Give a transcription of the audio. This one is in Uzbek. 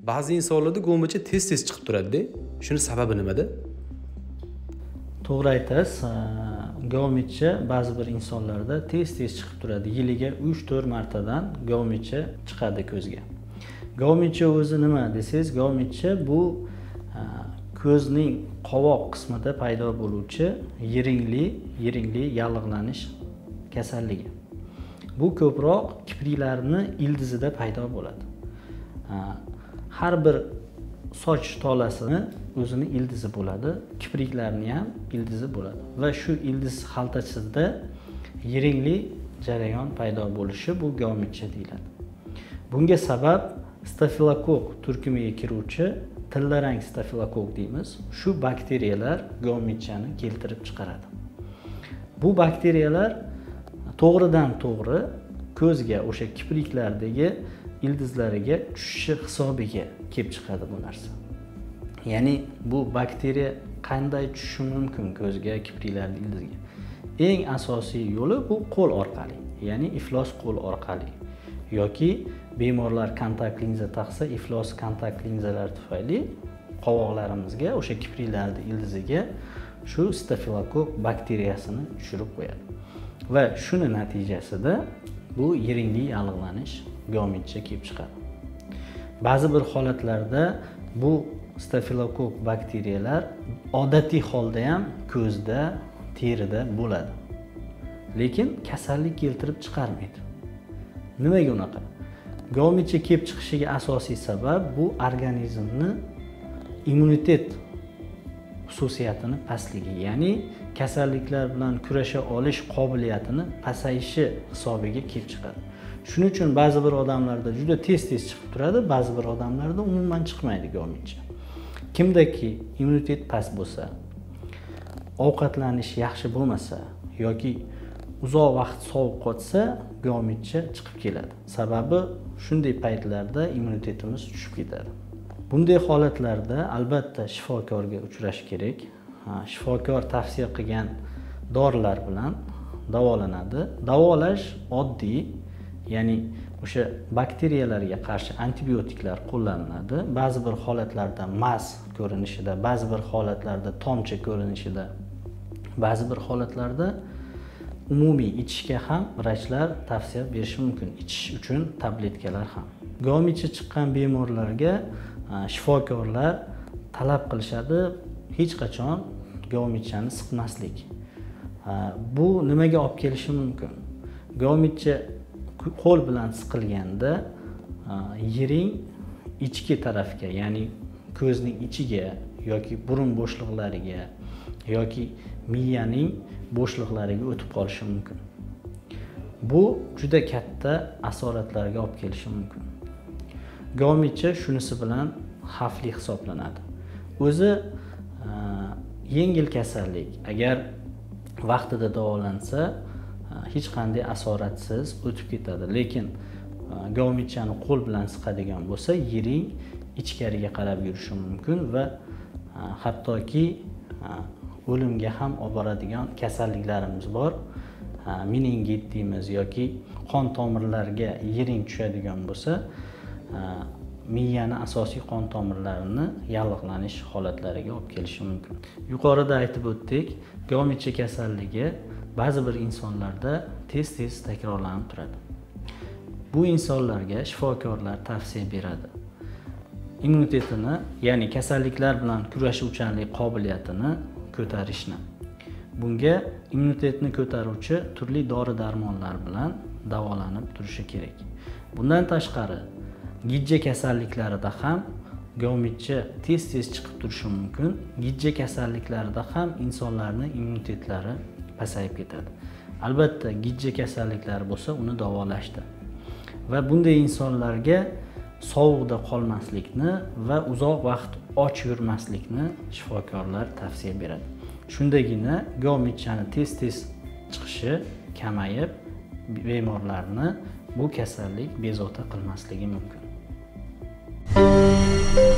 ba'zi insonlarda go'micha tez tez chiqib turadida. Shuni sababi nimada? To'g'ri aytasiz gomicha ba'zi bir insonlarda tez tez chiqib turadi. Yiliga uch to'rt martadan gomicha chiqadi ko'zga. Gomicha o'zi nima desangiz gomicha bu ko'zning qovoq qismida paydo bo'luvchi yiringli yiringli yallig'lanish kasalligi. Bu ko'proq kipriklarni ildizida paydo bo'ladi. Har bir soch tolasini o'zini ildizi bo'ladi. Kipriklarni ham ildizi bo'ladi. Va shu ildiz xaltachasida yiringli jarayon paydo bo'lishi bu geometriya deyiladi. Bunga sabab stafilokok turkumiga kiruvchi tillarang stafilokok deymiz. Shu bakteriyalar geometriyani keltirib chiqaradi. Bu bakteriyalar to'g'ridan to'g'ri ko'zga o'sha kipriklardagi ildizlariga tushishi hisobiga kelib chiqadi bu narsa. Ya'ni bu bakteriya qanday tushishi mumkin ko'zga kipriklarni ildizga? Eng asosiy yo'li bu qo'l orqali ya'ni iflos qo'l orqali yoki bemorlar kontakt linza taqsa iflos kontakt linzalar tufayli qovoqlarimizga o'sha kipriklarni ildiziga shu stafilokok bakteriyasini tushirib qo'yadi. Va shuni natijasida bu yiringli yallig'lanish gomitcha kelib chiqadi. Ba'zi bir holatlarda bu stafilokok bakteriyalar odatiy holda ham ko'zda terida bo'ladi. Lekin kasallik keltirib chiqarmaydi. Nimaga unaqa? Gomicha kelib chiqishiga asosiy sabab bu organizmni immunitet xususiyatini pastligi ya'ni kasalliklar bilan kurasha olish qobiliyatini pasayishi hisobiga kelib chiqadi. Shuning uchun ba'zi bir odamlarda juda tez tez chiqib turadi ba'zi bir odamlarda umuman chiqmaydi gomicha kimdaki immunitet past bo'lsa ovqatlanish yaxshi bo'lmasa yoki uzoq vaqt sovuq qotsa gomitcha chiqib keladi. Sababi shunday paytlarda immunitetimiz tushib ketadi. Bunday holatlarda albatta shifokorga uchrash kerak. Shifokor tavsiya qilgan dorilar bilan davolanadi. Davolash oddiy ya'ni o'sha bakteriyalarga qarshi antibiotiklar qo'llaniladi. Ba'zi bir holatlarda maz ko'rinishida ba'zi bir holatlarda tomchi ko'rinishida ba'zi bir holatlarda umumiy ichishga ham vrachlar tavsiya berishi mumkin. Ichish uchun tabletkalar ham. Gomicha chiqqan bemorlarga shifokorlar talab qilishadi. Hech qachon gomichani siqmaslik. Bu nimaga olib kelishi mumkin? Gomicha qo'l bilan siqilganda yiring ichki tarafga ya'ni ko'zning ichiga yoki burun bo'shliqlariga yoki miyaning bo'shliqlariga o'tib qolishi mumkin. Bu juda katta asoratlarga olib kelishi mumkin. Gomicha shunisi bilan xavfli hisoblanadi. O'zi e, yengil kasallik agar vaqtida davolansa e, hech qanday asoratsiz o'tib ketadi. Lekin e, gomichani qo'l bilan siqadigan bo'lsa yiring ichkariga qarab yurishi mumkin va hattoki o'limga ham olib boradigan kasalliklarimiz bor. Meningit deymiz yoki qon tomirlariga yiring tushadigan bo'lsa miyani asosiy qon tomirlarini yallig'lanish holatlariga olib kelishi mumkin. Yuqorida aytib o'tdik gomicha kasalligi ba'zi bir insonlarda tez tez takrorlanib turadi. Bu insonlarga shifokorlar tavsiya beradi. Immunitetini ya'ni kasalliklar bilan kurashuvchanlik qobiliyatini ko'tarishni. Bunga immunitetni ko'taruvchi turli dori darmonlar bilan davolanib turishi kerak. Bundan tashqari gijja kasalliklarida ham gomitchi tez tez chiqib turishi mumkin. Gijja kasalliklarida ham insonlarni immunitetlari pasayib ketadi. Albatta gijja kasalliklari bo'lsa uni davolashdi. Va bunday insonlarga sovuqda qolmaslikni va uzoq vaqt och yurmaslikni shifokorlar tavsiya beradi. Shundagina gomitchani tez tez chiqishi kamayib bemorlarni bu kasallik bezovta qilmasligi mumkin. Thank you.